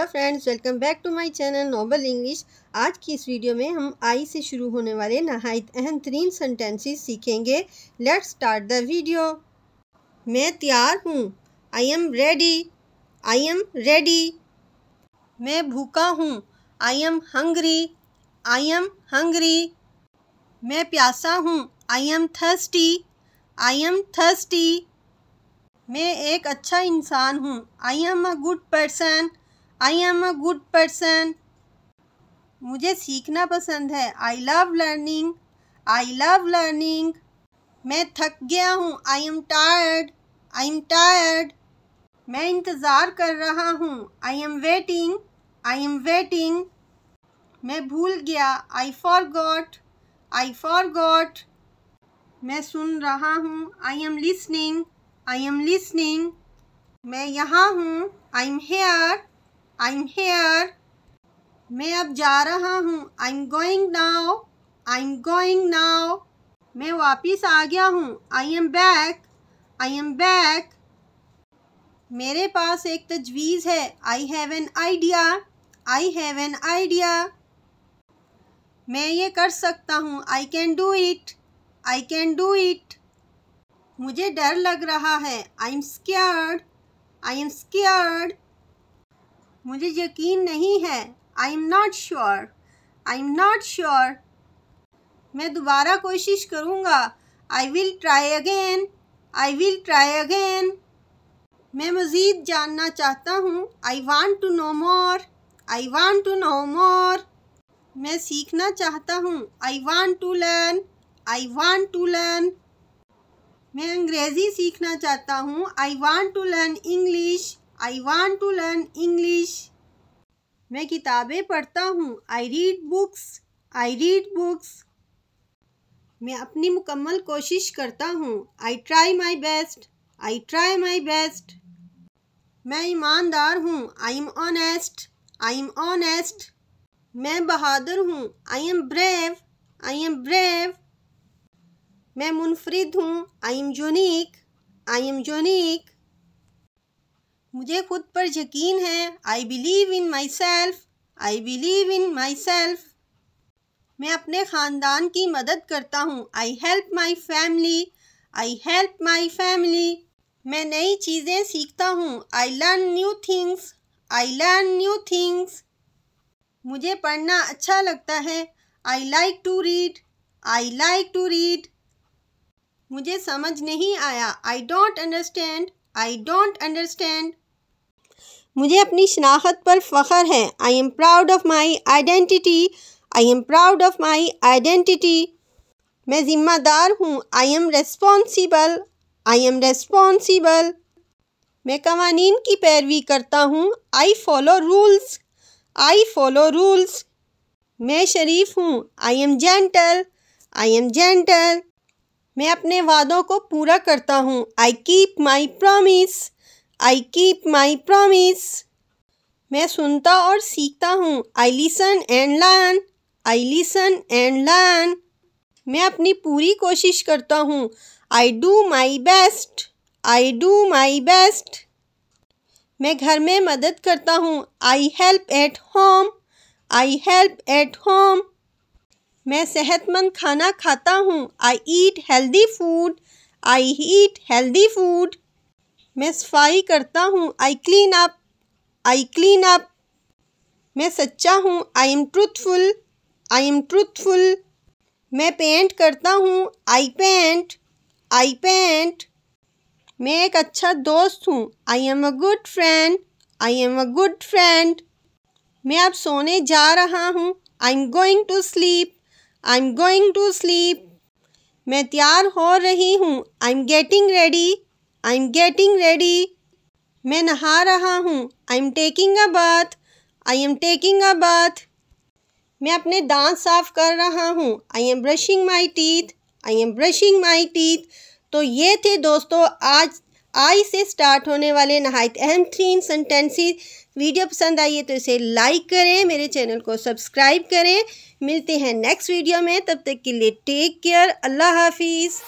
Hello friends, welcome back to my channel Noble English. आज की इस वीडियो में हम आई से शुरू होने वाले नहायत अहम तरीन सेंटेंसेस सीखेंगे। लेट्स स्टार्ट द वीडियो मैं तैयार हूँ। I am ready I am ready मैं भूखा हूँ। I am hungry I am hungry मैं प्यासा हूँ। I am thirsty I am thirsty मैं एक अच्छा इंसान हूँ। I am a good person I am a good person मुझे सीखना पसंद है. I love learning I love learning मैं थक गया हूँ. I am tired I am tired मैं इंतज़ार कर रहा हूँ. I am waiting I am waiting मैं भूल गया. I forgot I forgot मैं सुन रहा हूँ. I am listening I am listening मैं यहाँ हूँ. I am here I am here मैं अब जा रहा हूँ। I am going now I am going now मैं वापस आ गया हूँ। I am back I am back मेरे पास एक तजवीज़ है। I have an idea I have an idea मैं ये कर सकता हूँ। I can do it I can do it मुझे डर लग रहा है। आई एम स्क्यार्ड आई एम स्क्यार्ड मुझे यकीन नहीं है। I am not sure I am not sure मैं दोबारा कोशिश करूँगा। I will try again I will try again मैं मज़ीद जानना चाहता हूँ। I want to know more I want to know more मैं सीखना चाहता हूँ। I want to learn I want to learn मैं अंग्रेज़ी सीखना चाहता हूँ। I want to learn English I want to learn English मैं किताबें पढ़ता हूँ। I read books I read books मैं अपनी मुकम्मल कोशिश करता हूँ। I try my best I try my best मैं ईमानदार हूँ। I am honest I am honest मैं बहादुर हूँ। I am brave I am brave मैं मुनफरद हूँ। I am unique I am unique मुझे खुद पर यकीन है I believe in myself I believe in myself मैं अपने ख़ानदान की मदद करता हूँ। I help my family I help my family मैं नई चीज़ें सीखता हूँ। I learn new things I learn new things मुझे पढ़ना अच्छा लगता है। I like to read I like to read मुझे समझ नहीं आया। I don't understand I don't understand मुझे अपनी शनाख्त पर फ़ख्र है. I am proud of my identity I am proud of my identity मैं ज़िम्मेदार हूँ. I am responsible I am responsible मैं कवानीन की पैरवी करता हूँ. I follow rules I follow rules मैं शरीफ हूँ. I am gentle I am gentle मैं अपने वादों को पूरा करता हूँ। I keep my promise I keep my promise मैं सुनता और सीखता हूँ। I listen and learn I listen and learn मैं अपनी पूरी कोशिश करता हूँ। I do my best I do my best मैं घर में मदद करता हूँ। I help at home I help at home मैं सेहतमंद खाना खाता हूँ। I eat healthy food I eat healthy food मैं सफ़ाई करता हूँ। I clean up I clean up मैं सच्चा हूँ। I am truthful I am truthful मैं पेंट करता हूँ। आई पेंट आई पेंट मैं एक अच्छा दोस्त हूँ। I am a good friend I am a good friend मैं अब सोने जा रहा हूँ। I am going to sleep I am going to sleep मैं तैयार हो रही हूँ. I am getting ready I am getting ready मैं नहा रहा हूँ. I am taking a bath I am taking a bath मैं अपने दांत साफ़ कर रहा हूँ. I am brushing my teeth I am brushing my teeth तो ये थे दोस्तों आज आई से स्टार्ट होने वाले नहायत अहम थ्रीन सेंटेंसी वीडियो पसंद आई है तो इसे लाइक करें, मेरे चैनल को सब्सक्राइब करें। मिलते हैं नेक्स्ट वीडियो में, तब तक के लिए टेक केयर अल्लाह हाफिज़।